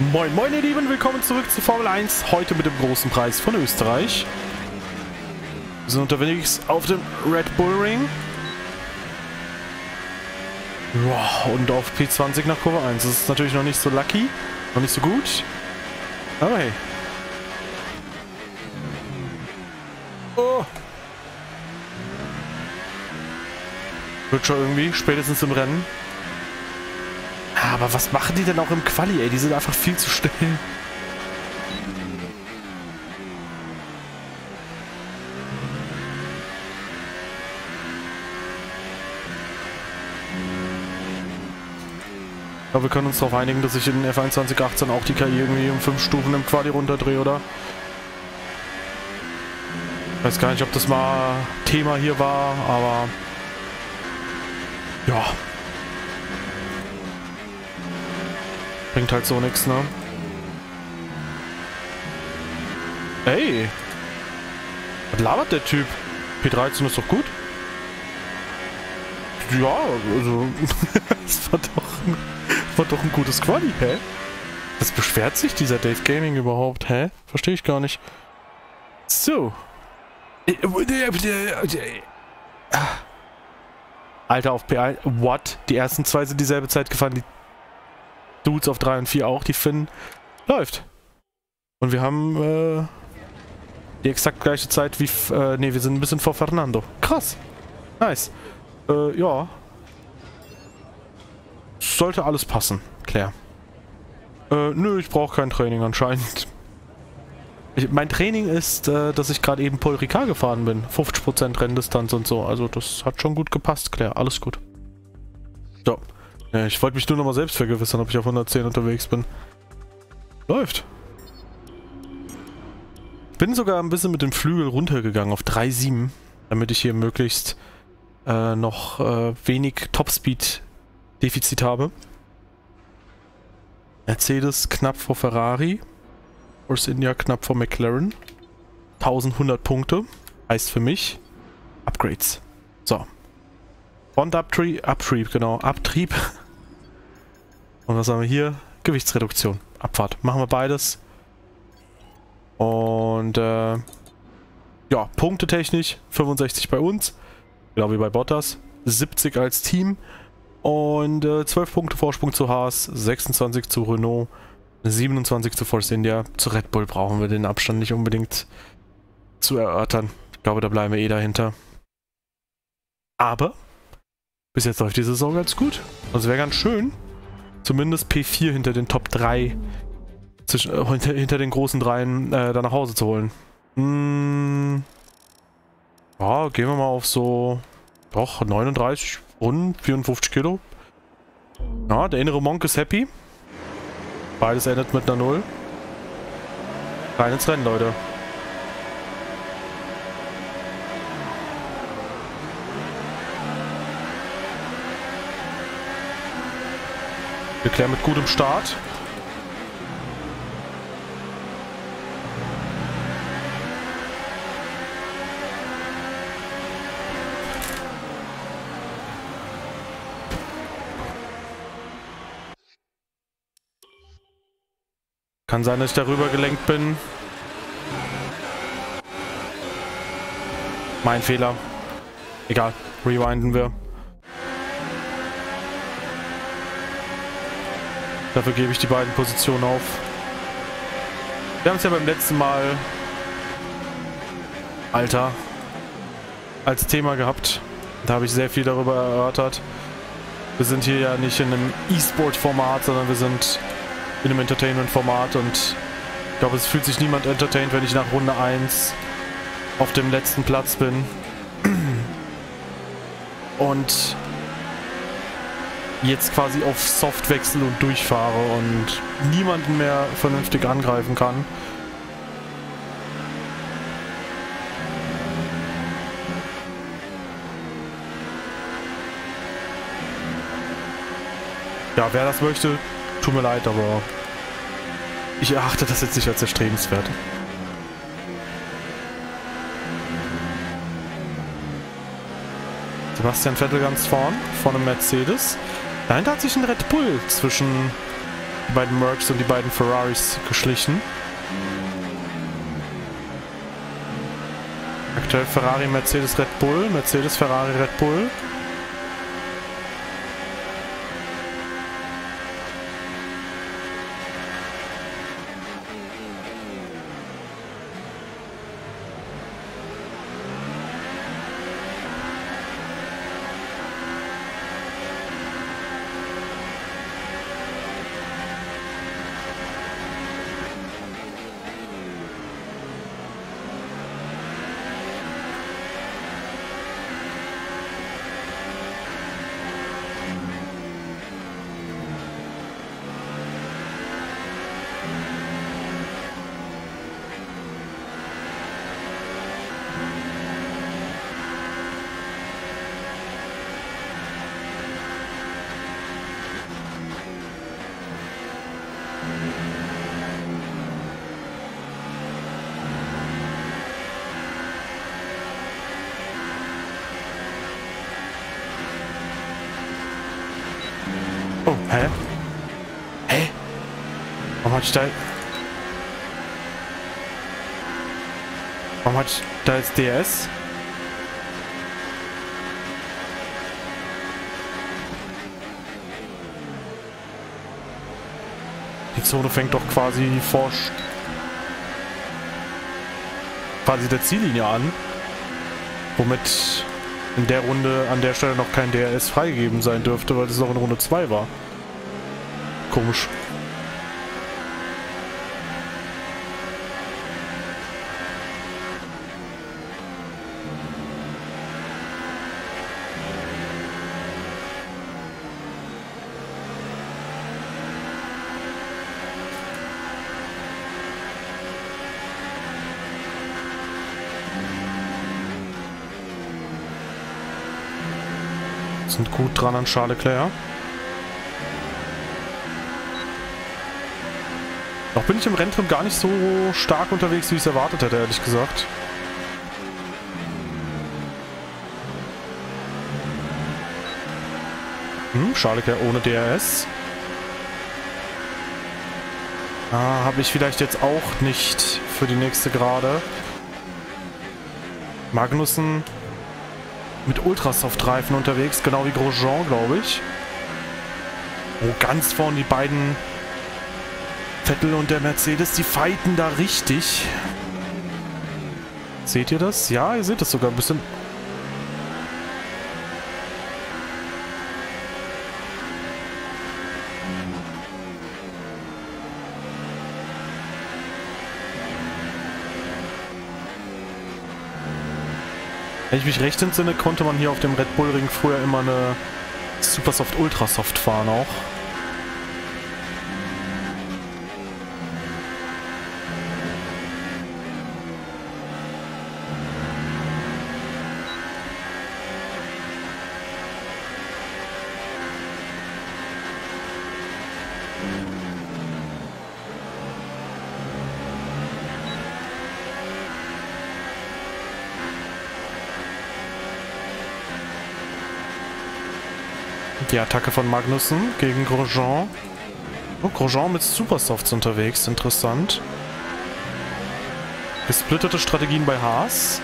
Moin moin ihr Lieben, willkommen zurück zu Formel 1, heute mit dem großen Preis von Österreich. Wir sind unterwegs auf dem Red Bull Ring. Und auf P20 nach Kurve 1. Das ist natürlich noch nicht so lucky, noch nicht so gut. Aber hey. Oh. Wird schon irgendwie, spätestens im Rennen. Aber was machen die denn auch im Quali, ey? Die sind einfach viel zu schnell. Ja, wir können uns darauf einigen, dass ich in F1 2018 auch die KI irgendwie um 5 Stufen im Quali runterdrehe, oder? Ich weiß gar nicht, ob das mal Thema hier war, aber... Ja, Bringt halt so nichts, ne? Ey! Was labert der Typ? P13 ist doch gut. Ja, also... das war doch, ein, war doch ein gutes Quali, hä? Was beschwert sich dieser Dave Gaming überhaupt, hä? Verstehe ich gar nicht. So. Alter, auf P1... What? Die ersten zwei sind dieselbe Zeit gefahren, die Dudes auf 3 und 4 auch, die Finnen. Läuft. Und wir haben äh, die exakt gleiche Zeit wie... Äh, ne, wir sind ein bisschen vor Fernando. Krass. Nice. Äh, ja. Sollte alles passen, Claire. Äh, nö, ich brauche kein Training anscheinend. Ich, mein Training ist, äh, dass ich gerade eben Paul Ricard gefahren bin. 50% Renndistanz und so. Also das hat schon gut gepasst, Claire. Alles gut. So. Ja, ich wollte mich nur noch mal selbst vergewissern, ob ich auf 110 unterwegs bin. Läuft. Bin sogar ein bisschen mit dem Flügel runtergegangen auf 3,7, damit ich hier möglichst äh, noch äh, wenig Topspeed-Defizit habe. Mercedes knapp vor Ferrari. Force India knapp vor McLaren. 1100 Punkte. Heißt für mich Upgrades. So. Front-Abtrieb, Abtrieb, genau. Abtrieb Und was haben wir hier? Gewichtsreduktion. Abfahrt. Machen wir beides. Und äh, ja, punktetechnisch 65 bei uns. Genau wie bei Bottas. 70 als Team. Und äh, 12 Punkte Vorsprung zu Haas, 26 zu Renault, 27 zu Force India. Zu Red Bull brauchen wir den Abstand nicht unbedingt zu erörtern. Ich glaube, da bleiben wir eh dahinter. Aber bis jetzt läuft die Saison ganz gut. Also wäre ganz schön, zumindest P4 hinter den Top 3, zwischen, äh, hinter, hinter, den großen dreien, äh, da nach Hause zu holen. Hm, ja, gehen wir mal auf so, doch, 39 Runden, 54 Kilo. Ja, der innere Monk ist happy. Beides endet mit einer Null. Rein ins Rennen, Leute. Leclerc mit gutem Start. Kann sein, dass ich darüber gelenkt bin. Mein Fehler. Egal, rewinden wir. Dafür gebe ich die beiden Positionen auf. Wir haben es ja beim letzten Mal... Alter. Als Thema gehabt. Da habe ich sehr viel darüber erörtert. Wir sind hier ja nicht in einem E-Sport-Format, sondern wir sind in einem Entertainment-Format und ich glaube, es fühlt sich niemand entertained, wenn ich nach Runde 1 auf dem letzten Platz bin. Und jetzt quasi auf Soft wechsle und durchfahre und niemanden mehr vernünftig angreifen kann. Ja, wer das möchte, tut mir leid, aber ich erachte das jetzt nicht als erstrebenswert. Sebastian Vettel ganz vorn, vorne Mercedes. Dahinter hat sich ein Red Bull zwischen die beiden Mercs und die beiden Ferraris geschlichen. Aktuell Ferrari, Mercedes, Red Bull, Mercedes, Ferrari, Red Bull. Da... Warum hat da jetzt DS? Die Zone fängt doch quasi vor... quasi der Ziellinie an. Womit in der Runde an der Stelle noch kein DRS freigegeben sein dürfte, weil es noch in Runde 2 war. Komisch. Sind gut dran an Charles Leclerc. Noch bin ich im Renntrim gar nicht so stark unterwegs, wie ich es erwartet hätte, ehrlich gesagt. Hm, Leclerc ohne DRS. Ah, habe ich vielleicht jetzt auch nicht für die nächste Gerade. Magnussen mit Ultrasoft-Reifen unterwegs, genau wie Grosjean, glaube ich. Oh, ganz vorne die beiden Vettel und der Mercedes, die fighten da richtig. Seht ihr das? Ja, ihr seht das sogar ein bisschen. Wenn ich mich recht entsinne, konnte man hier auf dem Red Bull Ring früher immer eine Supersoft Ultrasoft fahren auch. Die Attacke von Magnussen gegen Grosjean. Oh, Grosjean mit Supersofts unterwegs. Interessant. Gesplittete Strategien bei Haas.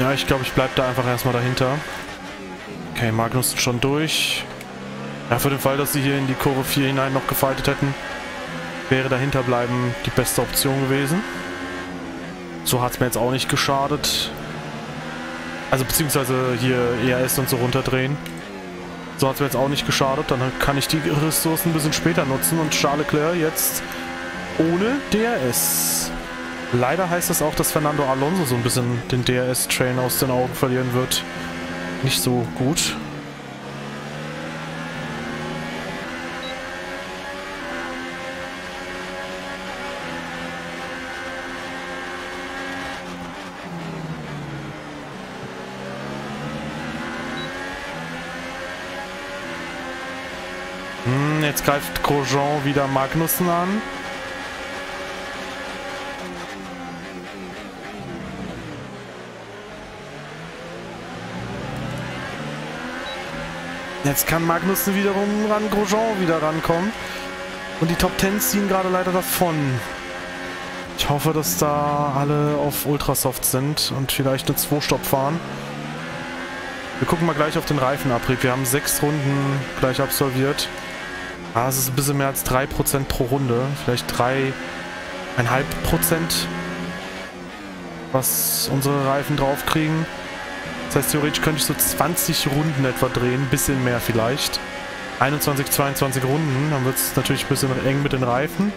Ja, ich glaube, ich bleibe da einfach erstmal dahinter. Okay, Magnussen schon durch. Ja, für den Fall, dass sie hier in die Kurve 4 hinein noch gefaltet hätten, wäre dahinter bleiben die beste Option gewesen. So hat es mir jetzt auch nicht geschadet. Also beziehungsweise hier ERS und so runterdrehen. So hat es mir jetzt auch nicht geschadet. Dann kann ich die Ressourcen ein bisschen später nutzen und Charles Leclerc jetzt ohne DRS. Leider heißt das auch, dass Fernando Alonso so ein bisschen den DRS-Train aus den Augen verlieren wird. Nicht so gut. Greift Grosjean wieder Magnussen an. Jetzt kann Magnussen wiederum ran, Grosjean wieder rankommen. Und die Top 10 ziehen gerade leider davon. Ich hoffe, dass da alle auf Ultrasoft sind und vielleicht eine 2-Stopp fahren. Wir gucken mal gleich auf den Reifenabrieb. Wir haben sechs Runden gleich absolviert. Ah, es ist ein bisschen mehr als 3% pro Runde. Vielleicht 3,5%, was unsere Reifen draufkriegen. Das heißt, theoretisch könnte ich so 20 Runden etwa drehen. Ein bisschen mehr vielleicht. 21, 22 Runden. Dann wird es natürlich ein bisschen eng mit den Reifen.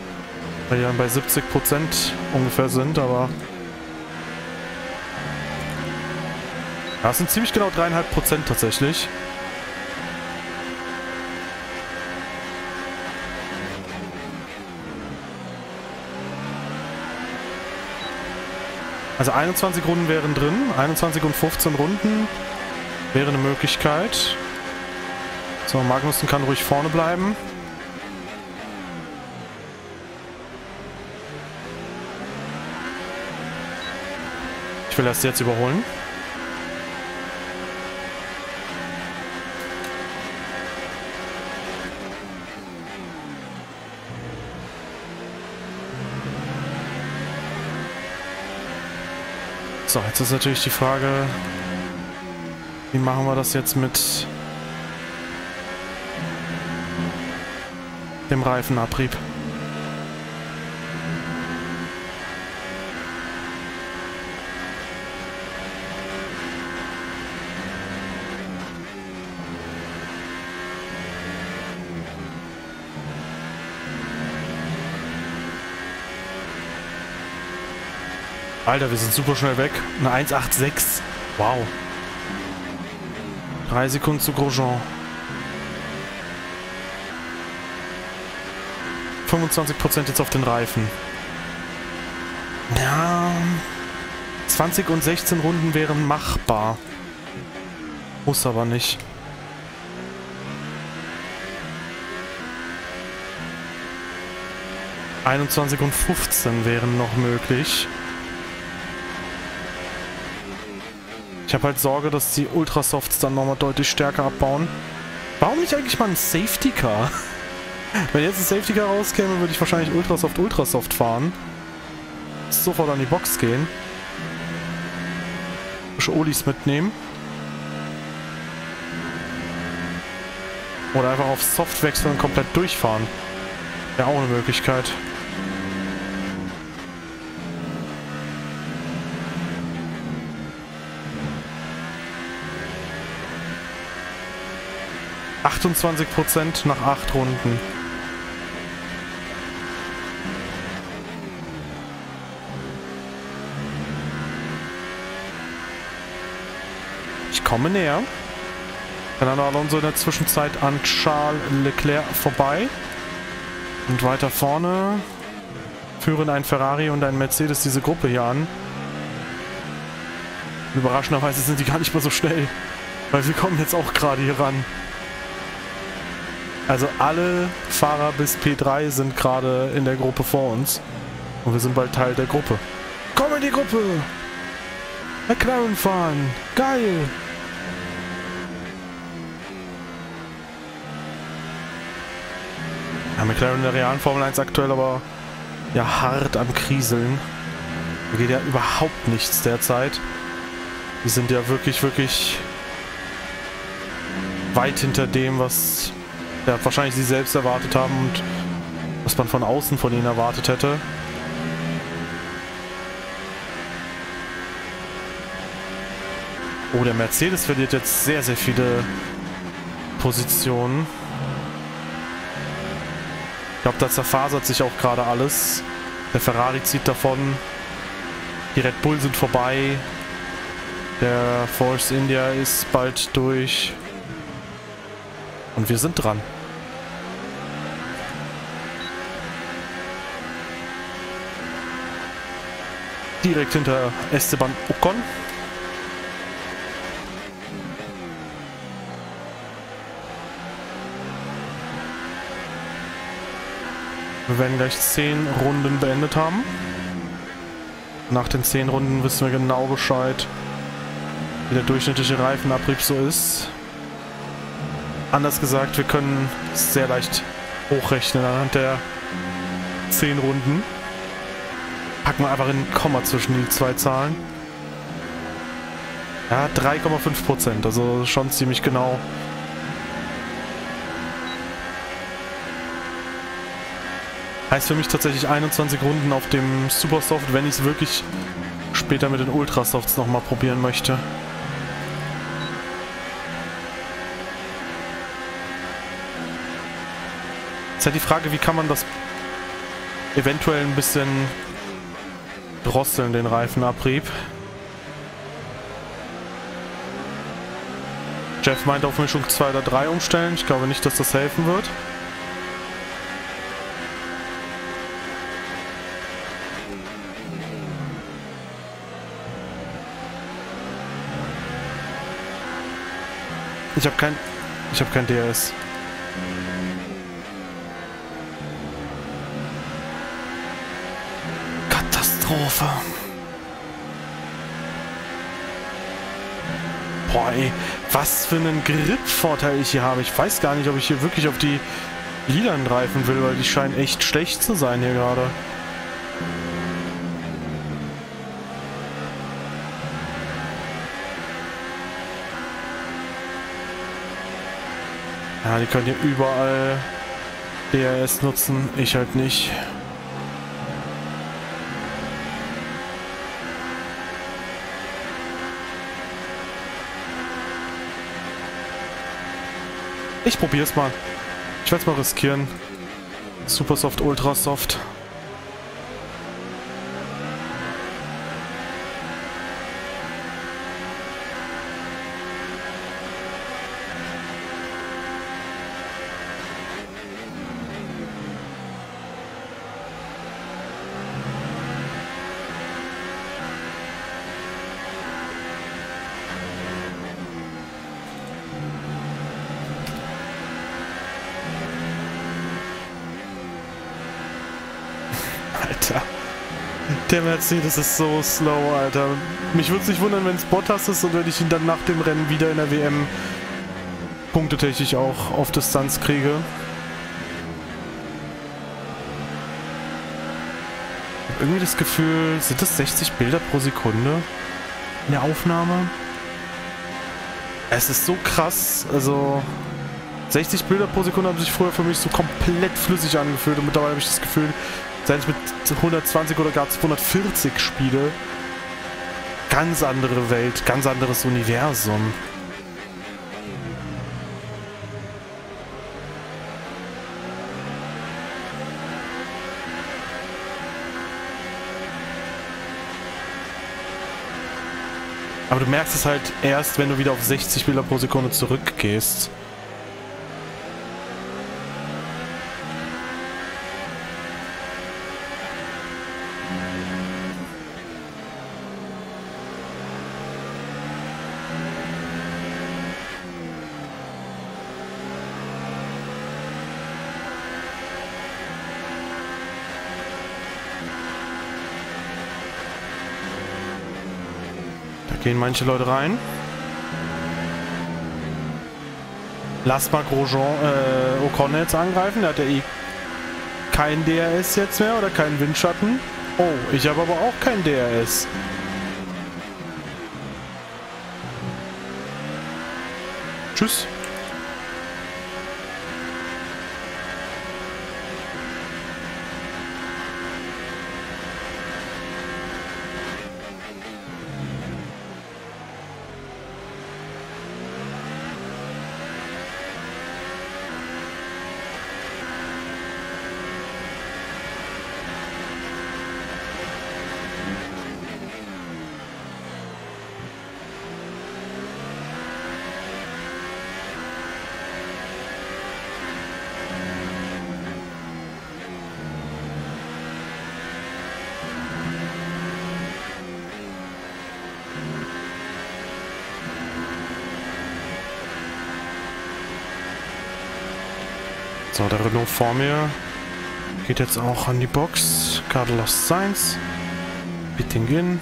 Weil die dann bei 70% ungefähr sind, aber Das sind ziemlich genau dreieinhalb Prozent tatsächlich. Also 21 Runden wären drin. 21 und 15 Runden wäre eine Möglichkeit. So, Magnussen kann ruhig vorne bleiben. Ich will erst jetzt überholen. So, jetzt ist natürlich die Frage, wie machen wir das jetzt mit dem Reifenabrieb? Alter, wir sind super schnell weg. Eine 1,86. Wow. Drei Sekunden zu Grosjean. 25% jetzt auf den Reifen. Ja. 20 und 16 Runden wären machbar. Muss aber nicht. Einundzwanzig und 15 wären noch möglich. Ich habe halt Sorge, dass die Ultrasofts dann nochmal deutlich stärker abbauen. Warum nicht eigentlich mal ein Safety Car? Wenn jetzt ein Safety Car rauskäme, würde ich wahrscheinlich Ultrasoft Ultrasoft fahren. Sofort an die Box gehen. Olis mitnehmen. Oder einfach auf Soft wechseln und komplett durchfahren. Wäre auch eine Möglichkeit. 28% nach 8 Runden. Ich komme näher. Fernando Alonso in der Zwischenzeit an Charles Leclerc vorbei. Und weiter vorne führen ein Ferrari und ein Mercedes diese Gruppe hier an. Überraschenderweise sind die gar nicht mehr so schnell. Weil wir kommen jetzt auch gerade hier ran. Also alle Fahrer bis P3 sind gerade in der Gruppe vor uns. Und wir sind bald Teil der Gruppe. Komm in die Gruppe! McLaren fahren! Geil! Ja, McLaren in der realen Formel 1 aktuell aber ja hart am Kriseln. Da geht ja überhaupt nichts derzeit. Die sind ja wirklich, wirklich weit hinter dem, was ja, wahrscheinlich sie selbst erwartet haben und was man von außen von ihnen erwartet hätte. Oh, der Mercedes verliert jetzt sehr, sehr viele Positionen. Ich glaube, da zerfasert sich auch gerade alles. Der Ferrari zieht davon. Die Red Bull sind vorbei. Der Force India ist bald durch. Und wir sind dran. Direkt hinter Esteban Ocon. Wir werden gleich 10 Runden beendet haben. Nach den 10 Runden wissen wir genau Bescheid, wie der durchschnittliche Reifenabrieb so ist. Anders gesagt, wir können sehr leicht hochrechnen anhand der 10 Runden. Packen wir einfach ein Komma zwischen die zwei Zahlen. Ja, 3,5 Prozent, also schon ziemlich genau. Heißt für mich tatsächlich 21 Runden auf dem Supersoft, wenn ich es wirklich später mit den Ultrasofts nochmal probieren möchte. Ist halt die Frage, wie kann man das eventuell ein bisschen drosseln, den Reifenabrieb. Jeff meint auf Mischung 2 oder 3 umstellen. Ich glaube nicht, dass das helfen wird. Ich habe kein... Ich habe kein DRS. Katastrophe. Boah, ey, was für einen Grip-Vorteil ich hier habe. Ich weiß gar nicht, ob ich hier wirklich auf die Lilan greifen will, weil die scheinen echt schlecht zu sein hier gerade. Ja, die können hier überall DRS nutzen, ich halt nicht. Ich probier's mal. Ich werde es mal riskieren. Supersoft, Ultrasoft. Alter. Mercedes ist so slow, Alter. Mich würde es nicht wundern, wenn es Bottas ist und wenn ich ihn dann nach dem Rennen wieder in der WM punktetechnisch auch auf Distanz kriege. irgendwie das Gefühl, sind das 60 Bilder pro Sekunde in der Aufnahme? Es ist so krass, also 60 Bilder pro Sekunde haben sich vorher für mich so komplett flüssig angefühlt und mittlerweile habe ich das Gefühl, seit ich mit 120 oder gar 240 spiele, ganz andere Welt, ganz anderes Universum. Aber du merkst es halt erst, wenn du wieder auf 60 Bilder pro Sekunde zurückgehst. Gehen manche Leute rein. Lass mal Grosjean, äh, Ocon jetzt angreifen. Der hat ja eh kein DRS jetzt mehr oder keinen Windschatten. Oh, ich habe aber auch kein DRS. Tschüss. So, der Renault vor mir geht jetzt auch an die Box. Carlos Sainz. Bittingin.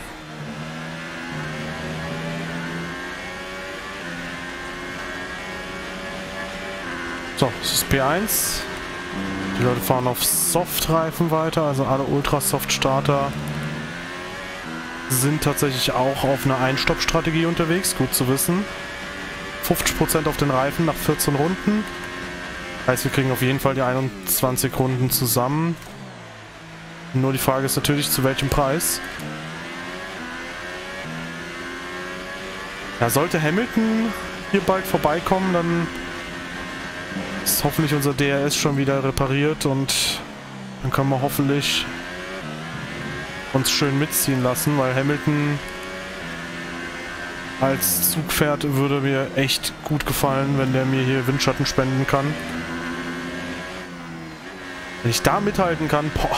So, das ist P1. Die Leute fahren auf Soft-Reifen weiter, also alle Ultra-Soft-Starter sind tatsächlich auch auf einer Einstopp-Strategie unterwegs, gut zu wissen. 50% auf den Reifen nach 14 Runden. Heißt, wir kriegen auf jeden Fall die 21 Runden zusammen. Nur die Frage ist natürlich, zu welchem Preis. Ja, sollte Hamilton hier bald vorbeikommen, dann ist hoffentlich unser DRS schon wieder repariert und dann können wir hoffentlich uns schön mitziehen lassen, weil Hamilton als Zugpferd würde mir echt gut gefallen, wenn der mir hier Windschatten spenden kann. Wenn ich da mithalten kann, boah.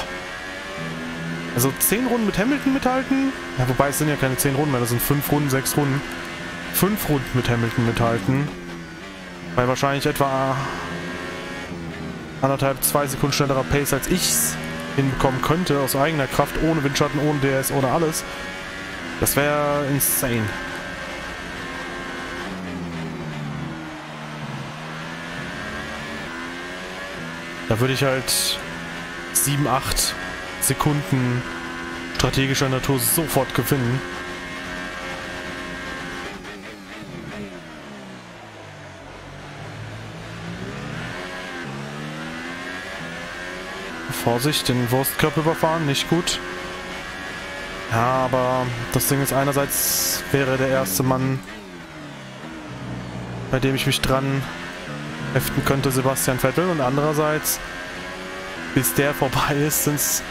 Also 10 Runden mit Hamilton mithalten? Ja, wobei es sind ja keine 10 Runden mehr, das sind 5 Runden, 6 Runden. 5 Runden mit Hamilton mithalten. Weil wahrscheinlich etwa anderthalb, zwei Sekunden schnellerer Pace als ich's hinbekommen könnte, aus eigener Kraft, ohne Windschatten, ohne DS, ohne alles. Das wäre insane. Da würde ich halt 7, 8 Sekunden strategischer Natur sofort gewinnen. Vorsicht, den Wurstkörper überfahren, nicht gut. Ja, aber das Ding ist einerseits wäre der erste Mann, bei dem ich mich dran heften könnte, Sebastian Vettel. Und andererseits, bis der vorbei ist, sind es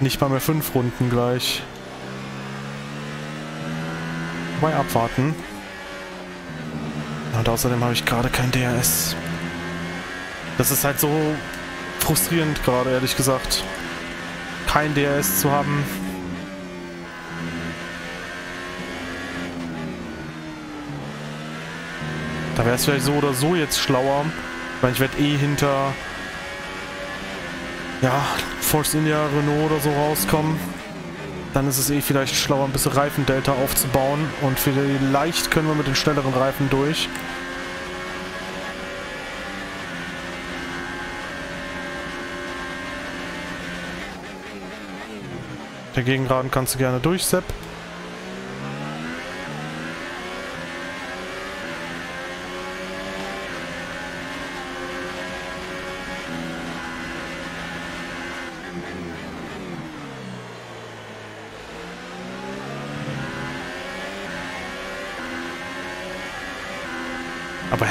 nicht mal mehr fünf Runden gleich. Mal abwarten. Und außerdem habe ich gerade kein DRS. Das ist halt so frustrierend gerade, ehrlich gesagt. Kein DRS zu haben. Da wäre es vielleicht so oder so jetzt schlauer. Weil ich werde eh hinter ja, Force India, Renault oder so rauskommen. Dann ist es eh vielleicht schlauer, ein bisschen Reifendelta aufzubauen. Und vielleicht können wir mit den schnelleren Reifen durch. Der Gegengraden kannst du gerne durch, Sepp.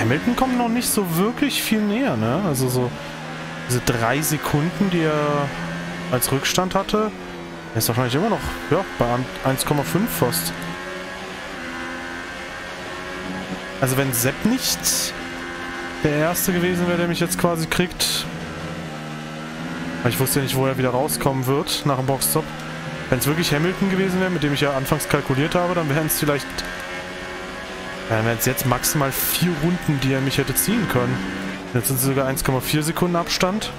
Hamilton kommt noch nicht so wirklich viel näher, ne? Also so diese drei Sekunden, die er als Rückstand hatte, ist wahrscheinlich immer noch, ja, bei 1,5 fast. Also wenn Sepp nicht der Erste gewesen wäre, der mich jetzt quasi kriegt. Ich wusste ja nicht, wo er wieder rauskommen wird nach dem Boxstop. Wenn es wirklich Hamilton gewesen wäre, mit dem ich ja anfangs kalkuliert habe, dann wären es vielleicht... Dann wären es jetzt maximal vier Runden, die er mich hätte ziehen können. Jetzt sind es sogar 1,4 Sekunden Abstand.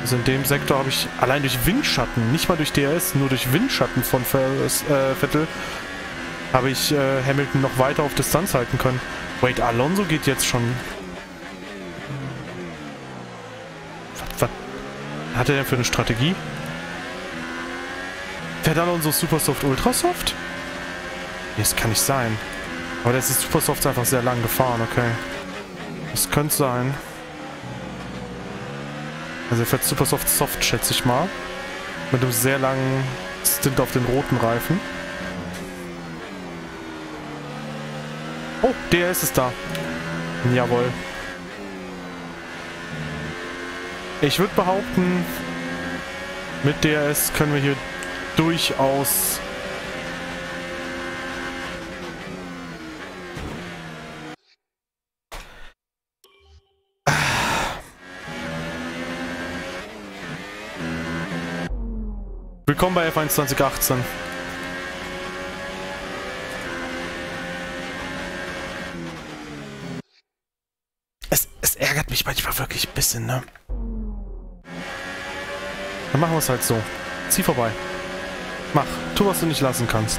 Also in dem Sektor habe ich allein durch Windschatten, nicht mal durch DRS, nur durch Windschatten von äh, Vettel, habe ich äh, Hamilton noch weiter auf Distanz halten können. Wait, Alonso geht jetzt schon... Was, was hat er denn für eine Strategie? Fährt Alonso Supersoft Ultrasoft? Nee, das kann nicht sein. Aber das ist Supersoft einfach sehr lang gefahren, okay. Das könnte sein. Also er fährt super soft soft, schätze ich mal. Mit einem sehr langen Stint auf den roten Reifen. Oh, DRS ist da. Jawohl. Ich würde behaupten, mit DRS können wir hier durchaus Willkommen bei F1 2018. Es, es ärgert mich manchmal wirklich ein bisschen, ne? Dann machen wir es halt so. Zieh vorbei. Mach. Tu, was du nicht lassen kannst.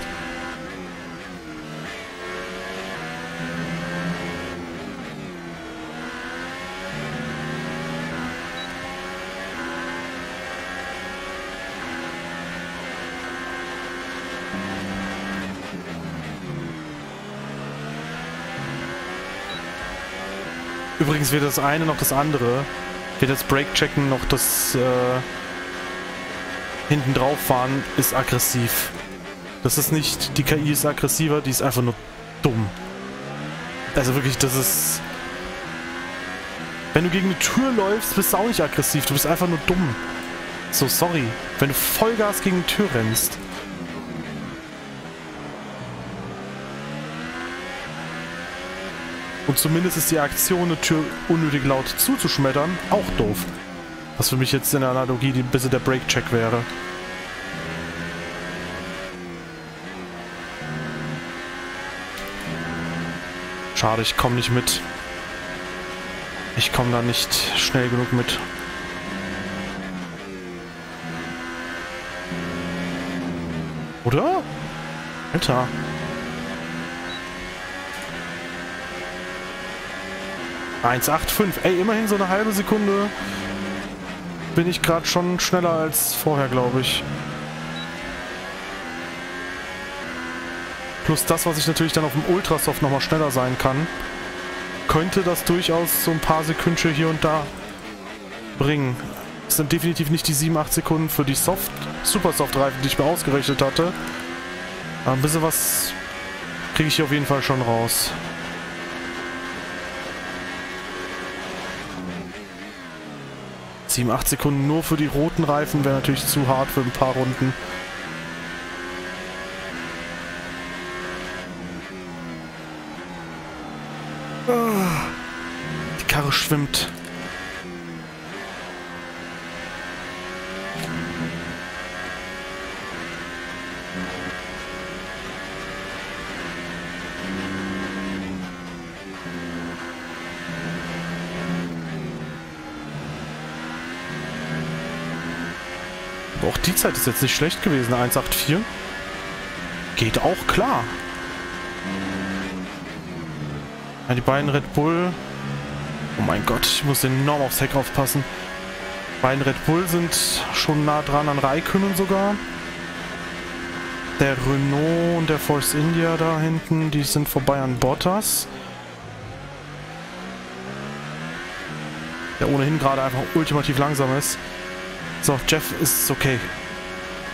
Übrigens weder das eine noch das andere, weder das Brake-Checken noch das äh, hinten drauf fahren, ist aggressiv. Das ist nicht, die KI ist aggressiver, die ist einfach nur dumm. Also wirklich, das ist... Wenn du gegen eine Tür läufst, bist du auch nicht aggressiv, du bist einfach nur dumm. So, sorry. Wenn du Vollgas gegen eine Tür rennst. Und zumindest ist die Aktion, eine Tür unnötig laut zuzuschmettern, auch doof. Was für mich jetzt in der Analogie ein bisschen der Break-Check wäre. Schade, ich komme nicht mit. Ich komme da nicht schnell genug mit. Oder? Alter. Eins acht fünf. Ey, immerhin so eine halbe Sekunde bin ich gerade schon schneller als vorher, glaube ich. Plus das, was ich natürlich dann auf dem Ultrasoft nochmal schneller sein kann, könnte das durchaus so ein paar Sekündchen hier und da bringen. Das sind definitiv nicht die 7, 8 Sekunden für die Soft, Super Soft Reifen, die ich mir ausgerechnet hatte. Aber ein bisschen was kriege ich hier auf jeden Fall schon raus. Sieben, acht Sekunden nur für die roten Reifen wäre natürlich zu hart für ein paar Runden. Die Karre schwimmt. Aber auch die Zeit ist jetzt nicht schlecht gewesen, 1,84. Geht auch klar. Ja, die beiden Red Bull... Oh mein Gott, ich muss enorm aufs Heck aufpassen. Die beiden Red Bull sind schon nah dran an Raikönnen sogar. Der Renault und der Force India da hinten, die sind vorbei an Bottas. Der ohnehin gerade einfach ultimativ langsam ist. So, Jeff ist okay.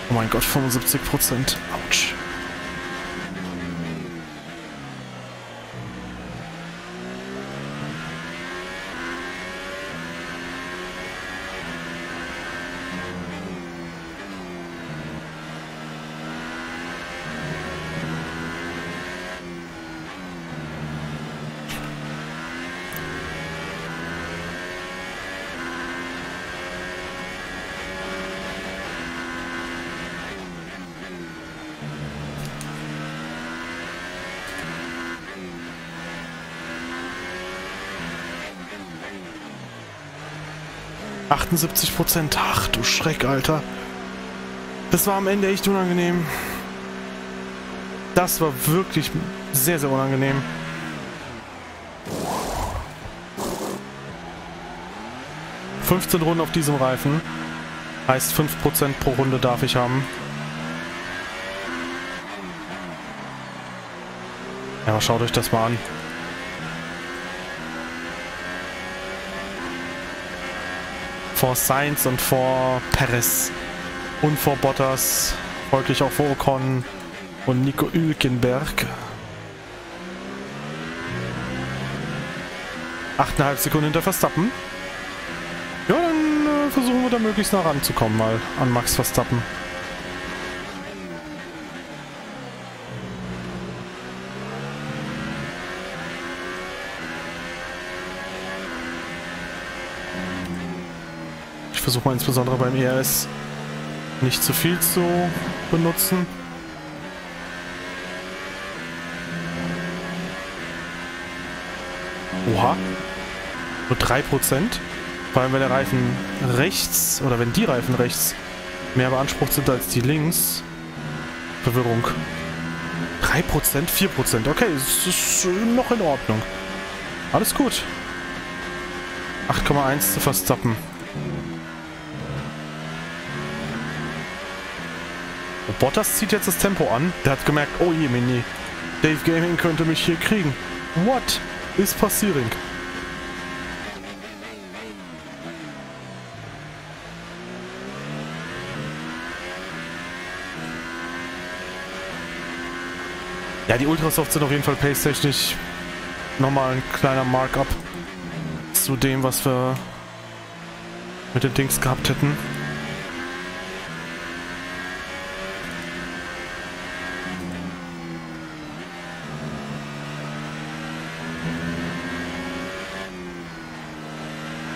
Oh mein Gott, 75 Prozent. Autsch. 78 Prozent. Ach du Schreck, Alter. Das war am Ende echt unangenehm. Das war wirklich sehr, sehr unangenehm. ...15 Runden auf diesem Reifen. Heißt 5% pro Runde darf ich haben. Ja, schaut euch das mal an. Vor Sainz und vor Perez und vor Bottas, folglich auch vor Ocon und Nico Hülkenberg. 8,5 Sekunden hinter Verstappen. Ja, dann äh, versuchen wir da möglichst nah ranzukommen mal an Max Verstappen. Versuche mal insbesondere beim ERS nicht zu viel zu benutzen. Oha. Nur 3%. Vor allem, wenn der Reifen rechts, oder wenn die Reifen rechts mehr beansprucht sind als die links. Verwirrung. 3%, 4%. Okay, es ist noch in Ordnung. Alles gut. 8,1 zu Verstappen. Bottas zieht jetzt das Tempo an. Der hat gemerkt, oh je, Mini. Dave Gaming könnte mich hier kriegen. What is passiering? Ja, die Ultrasofts sind auf jeden Fall pace-technisch nochmal ein kleiner Markup zu dem, was wir mit den Dings gehabt hätten.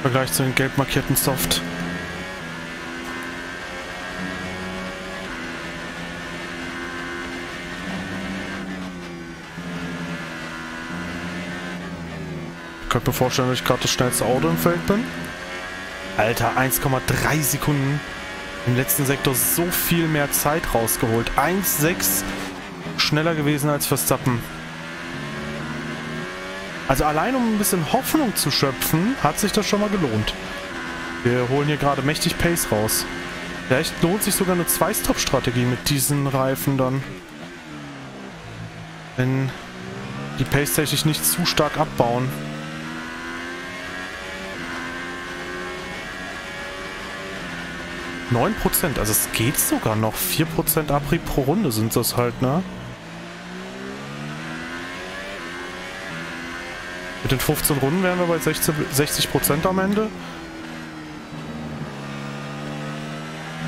Vergleich zu den gelb markierten Soft. Ich könnte mir vorstellen, dass ich gerade das schnellste Auto im Feld bin. Alter, 1,3 Sekunden. Im letzten Sektor so viel mehr Zeit rausgeholt. 1,6 schneller gewesen als Verstappen. Also allein um ein bisschen Hoffnung zu schöpfen, hat sich das schon mal gelohnt. Wir holen hier gerade mächtig Pace raus. Vielleicht lohnt sich sogar eine Zwei-Stop-Strategie mit diesen Reifen dann. Wenn die Pace technisch nicht zu stark abbauen. 9%, also es geht sogar noch. 4% Abrieb pro Runde sind das halt, ne? Mit den 15 Runden wären wir bei 16, 60% am Ende.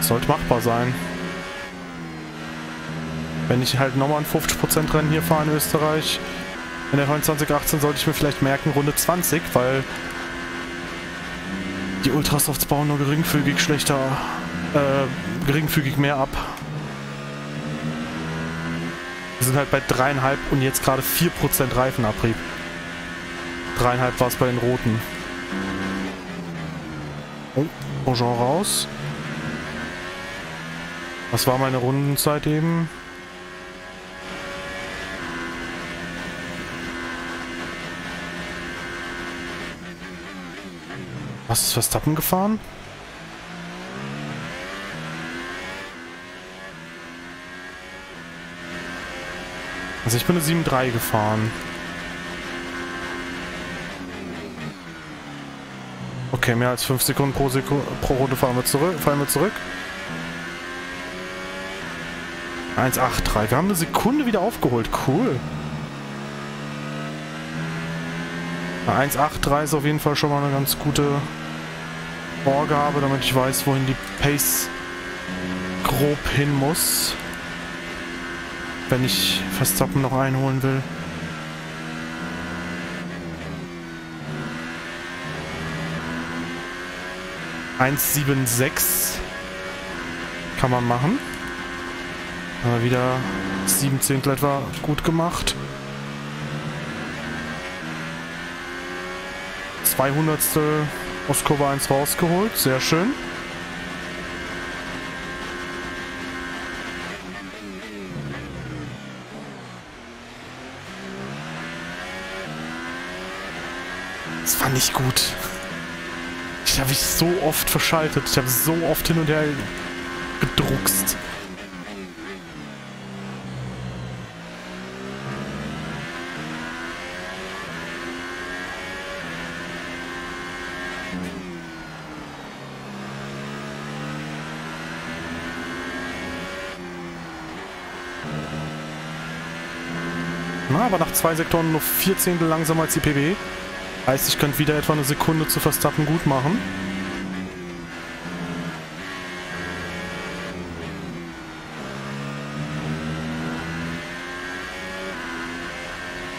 Sollte machbar sein. Wenn ich halt nochmal ein 50% Rennen hier fahre in Österreich, in der 2018 sollte ich mir vielleicht merken, Runde 20, weil die Ultrasofts bauen nur geringfügig schlechter äh, geringfügig mehr ab. Wir sind halt bei dreieinhalb und jetzt gerade 4% Reifenabrieb. Dreieinhalb war es bei den roten. Oh, Bonjour raus. Was war meine Rundenzeit eben? Was ist Verstappen gefahren? Also ich bin eine 7.3 gefahren. Okay, mehr als 5 Sekunden pro, Sekunde, pro Runde fahren wir zurück, fallen wir zurück. 1,83. Wir haben eine Sekunde wieder aufgeholt. Cool. 1,83 ist auf jeden Fall schon mal eine ganz gute Vorgabe, damit ich weiß, wohin die Pace grob hin muss wenn ich Verstappen noch einholen will. Eins sieben sechs kann man machen. Aber wieder sieben Zehntel etwa gut gemacht. 200. aus Kurve 1 rausgeholt. Sehr schön. war nicht gut. Ich habe mich so oft verschaltet. Ich habe so oft hin und her gedruckst. Na, aber nach zwei Sektoren nur vier Zehntel langsamer als die PB. Heißt, ich könnte wieder etwa eine Sekunde zu Verstappen gut machen.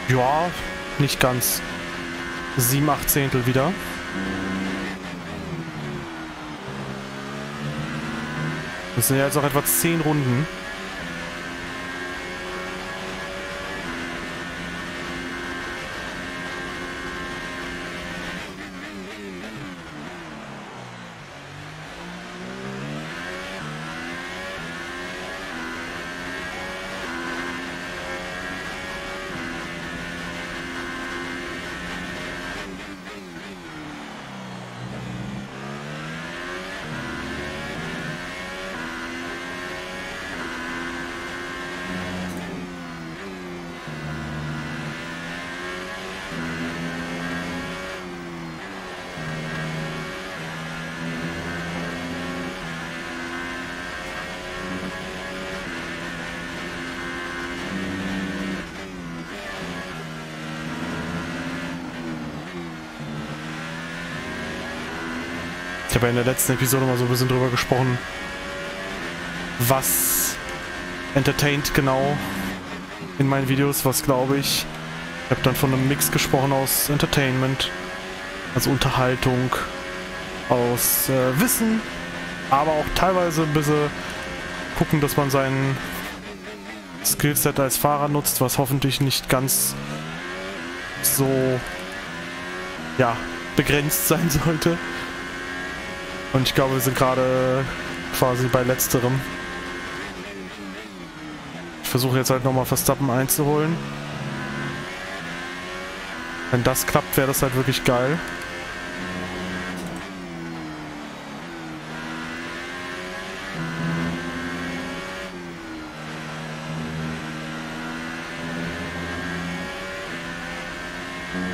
Ja, nicht ganz. 7, 8 Zehntel wieder. Das sind ja jetzt auch etwa 10 Runden. Habe ja in der letzten Episode mal so ein bisschen drüber gesprochen, was entertaint genau in meinen Videos, was glaube ich. Ich habe dann von einem Mix gesprochen aus Entertainment, also Unterhaltung, aus äh, Wissen, aber auch teilweise ein bisschen gucken, dass man seinen Skillset als Fahrer nutzt, was hoffentlich nicht ganz so ja, begrenzt sein sollte. Und ich glaube, wir sind gerade quasi bei letzterem. Ich versuche jetzt halt nochmal Verstappen einzuholen. Wenn das klappt, wäre das halt wirklich geil.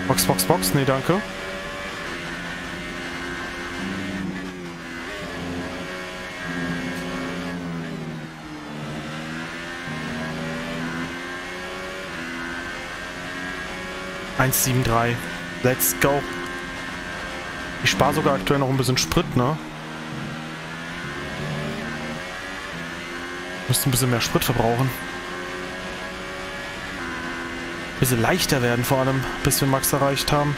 Box, Box, Box. Nee, danke. Eins, sieben, drei. Let's go. Ich spare sogar aktuell noch ein bisschen Sprit, ne? Müsste ein bisschen mehr Sprit verbrauchen bisschen leichter werden vor allem, bis wir Max erreicht haben.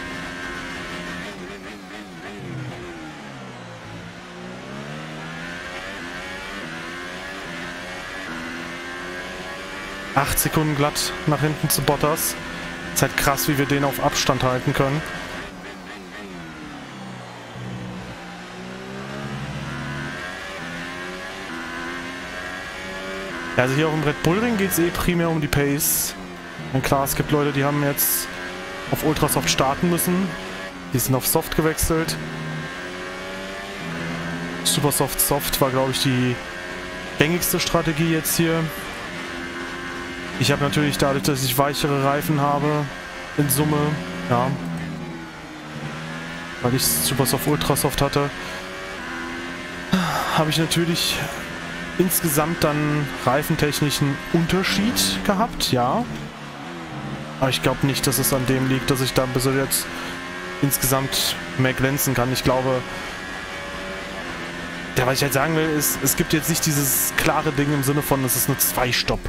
Acht Sekunden glatt nach hinten zu Bottas. Ist halt krass, wie wir den auf Abstand halten können. Also hier auf dem Red Bull Ring geht es eh primär um die Pace. Und klar, es gibt Leute, die haben jetzt auf Ultrasoft starten müssen. Die sind auf Soft gewechselt. Supersoft Soft war, glaube ich, die gängigste Strategie jetzt hier. Ich habe natürlich dadurch, dass ich weichere Reifen habe, in Summe, ja, weil ich Supersoft Ultrasoft hatte, habe ich natürlich insgesamt dann reifentechnischen Unterschied gehabt, ja. Aber ich glaube nicht, dass es an dem liegt, dass ich da bis jetzt insgesamt mehr glänzen kann. Ich glaube, ja, was ich halt sagen will, ist, es gibt jetzt nicht dieses klare Ding im Sinne von, es ist eine Zwei-Stopp.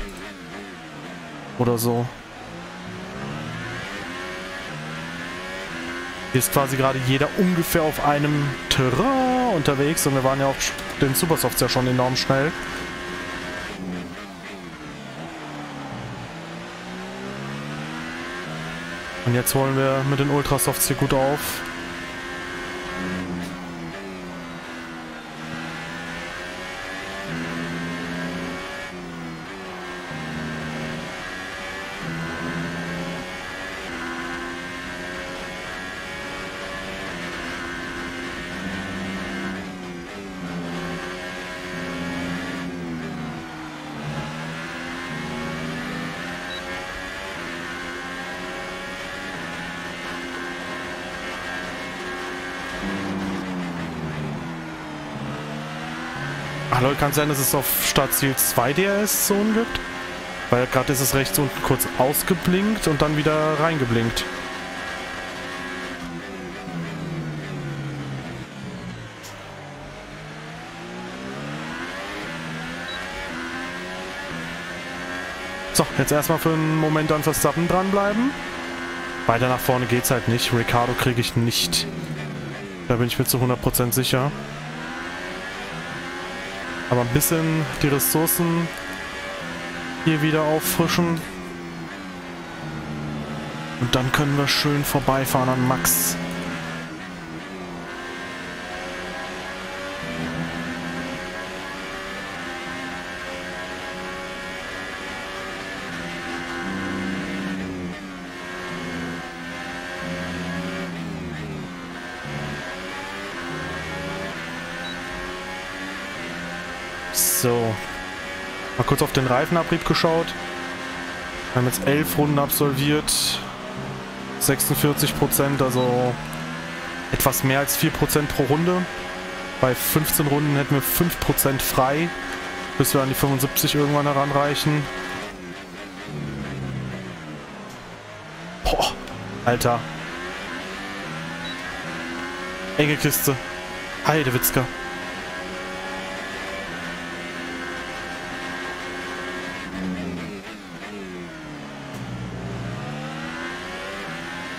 Oder so. Hier ist quasi gerade jeder ungefähr auf einem Terrain unterwegs und wir waren ja auf den Supersofts ja schon enorm schnell. Und jetzt holen wir mit den Ultrasofts hier gut auf. Kann sein, dass es auf Startziel 2 DRS-Zonen gibt? Weil gerade ist es rechts unten kurz ausgeblinkt und dann wieder reingeblinkt. So, jetzt erstmal für einen Moment an Verstappen dranbleiben. Weiter nach vorne geht's halt nicht. Ricardo kriege ich nicht. Da bin ich mir zu 100% sicher. Aber ein bisschen die Ressourcen hier wieder auffrischen. Und dann können wir schön vorbeifahren an Max. So. Mal kurz auf den Reifenabrieb geschaut. Wir haben jetzt elf Runden absolviert. 46 Prozent, also etwas mehr als 4 Prozent pro Runde. Bei 15 Runden hätten wir 5 Prozent frei, bis wir an die 75 irgendwann heranreichen. Boah, Alter. Enge Kiste. Heidewitzka.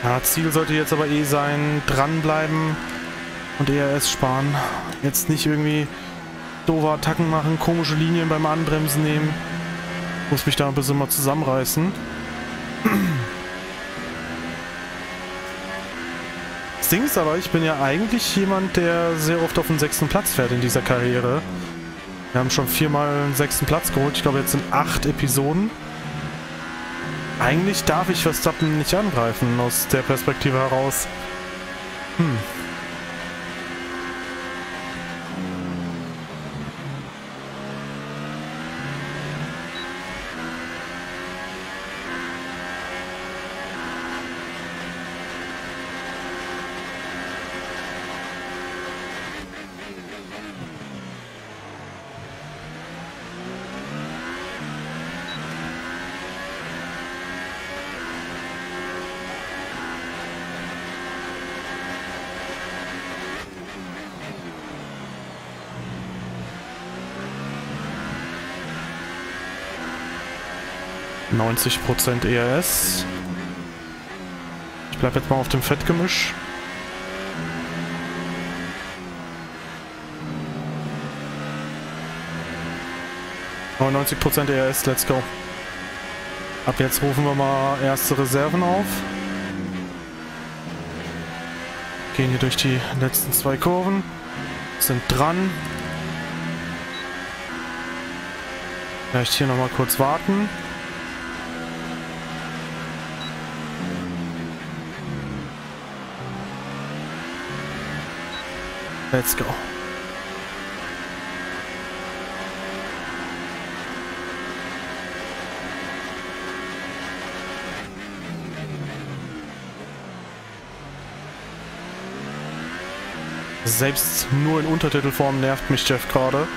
Ja, Ziel sollte jetzt aber eh sein, dranbleiben und ERS sparen. Jetzt nicht irgendwie doofe Attacken machen, komische Linien beim Anbremsen nehmen. Muss mich da ein bisschen mal zusammenreißen. Das Ding ist aber, ich bin ja eigentlich jemand, der sehr oft auf den sechsten Platz fährt in dieser Karriere. Wir haben schon viermal einen sechsten Platz geholt. Ich glaube, jetzt sind acht Episoden. Eigentlich darf ich Verstappen nicht angreifen aus der Perspektive heraus. Hm. 90% ERS. Ich bleibe jetzt mal auf dem Fettgemisch. Oh, 90% ERS, let's go. Ab jetzt rufen wir mal erste Reserven auf. Gehen hier durch die letzten zwei Kurven. Sind dran. Vielleicht hier nochmal kurz warten. Let's go. Selbst nur in Untertitelform nervt mich Jeff gerade.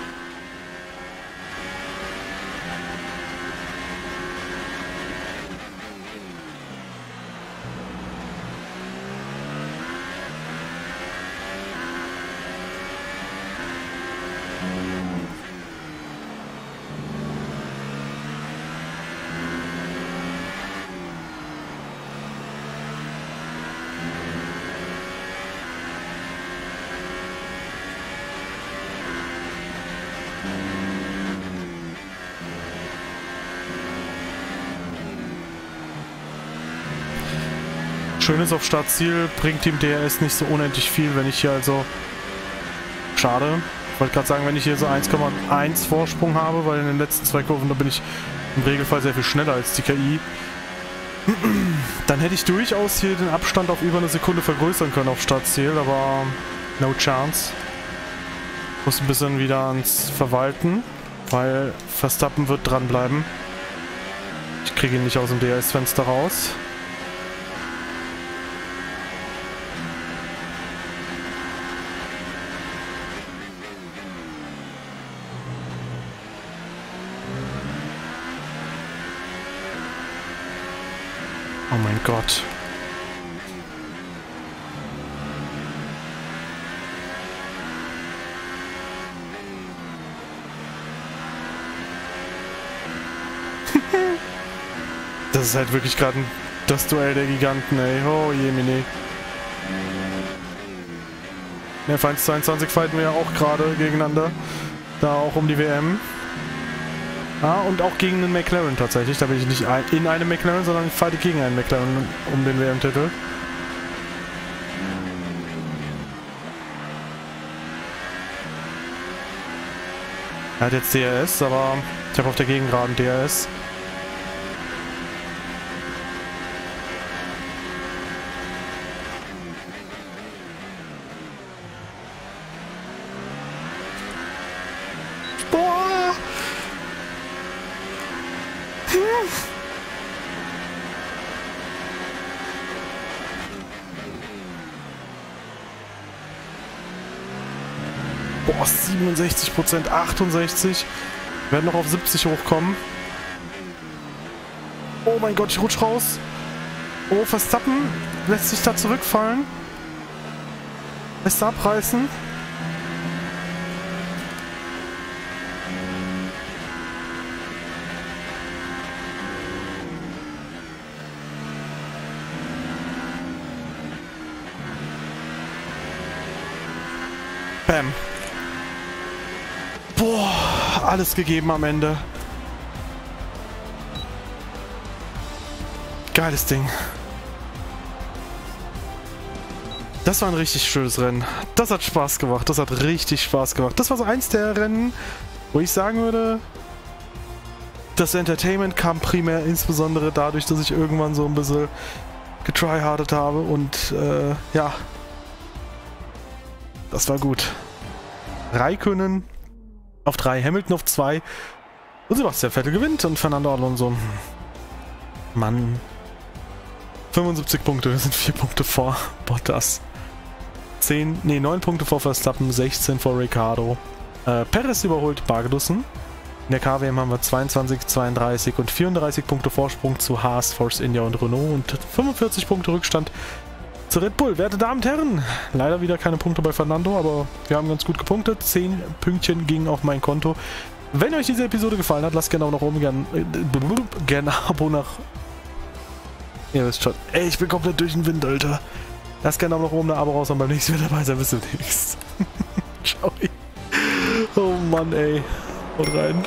Schönes auf Startziel bringt dem DRS nicht so unendlich viel, wenn ich hier also... Schade. Ich wollte gerade sagen, wenn ich hier so 1,1 Vorsprung habe, weil in den letzten zwei Kurven, da bin ich im Regelfall sehr viel schneller als die KI. Dann hätte ich durchaus hier den Abstand auf über eine Sekunde vergrößern können auf Startziel, aber no chance. Muss ein bisschen wieder ans Verwalten, weil Verstappen wird dranbleiben. Ich kriege ihn nicht aus dem DRS-Fenster raus. Gott. das ist halt wirklich gerade das Duell der Giganten, ey. Oh je, Mini. In der 1 fighten wir ja auch gerade gegeneinander. Da auch um die WM. Ah, und auch gegen einen McLaren tatsächlich. Da bin ich nicht in einem McLaren, sondern ich fahre gegen einen McLaren um den WM-Titel. Er hat jetzt DRS, aber ich habe auf der Gegengraden DRS. Boah, 67 Prozent, 68. Werden noch auf 70 hochkommen. Oh mein Gott, ich rutsch raus. Oh, Verstappen lässt sich da zurückfallen. Lässt abreißen. Bam. Boah, alles gegeben am Ende. Geiles Ding. Das war ein richtig schönes Rennen. Das hat Spaß gemacht. Das hat richtig Spaß gemacht. Das war so eins der Rennen, wo ich sagen würde, das Entertainment kam primär insbesondere dadurch, dass ich irgendwann so ein bisschen getryhardet habe und äh, ja, das war gut. Raikönnen auf 3, Hamilton auf 2 und Sebastian Vettel gewinnt und Fernando Alonso. Mann. 75 Punkte, wir sind 4 Punkte vor Bottas. 10, nee, 9 Punkte vor Verstappen, 16 vor Ricardo. Äh, Perez überholt Magnussen. In der KWM haben wir 22, 32 und 34 Punkte Vorsprung zu Haas, Force India und Renault und 45 Punkte Rückstand zu Red Bull. Werte Damen und Herren, leider wieder keine Punkte bei Fernando, aber wir haben ganz gut gepunktet. 10 Pünktchen gingen auf mein Konto. Wenn euch diese Episode gefallen hat, lasst gerne auch noch oben gerne äh, gerne Abo nach... Ihr wisst schon. Ey, ich bin komplett durch den Wind, Alter. Lasst gerne auch noch oben ein Abo raus und beim nächsten Mal dabei sein, bis demnächst. Ciao. Oh Mann, ey. Haut rein.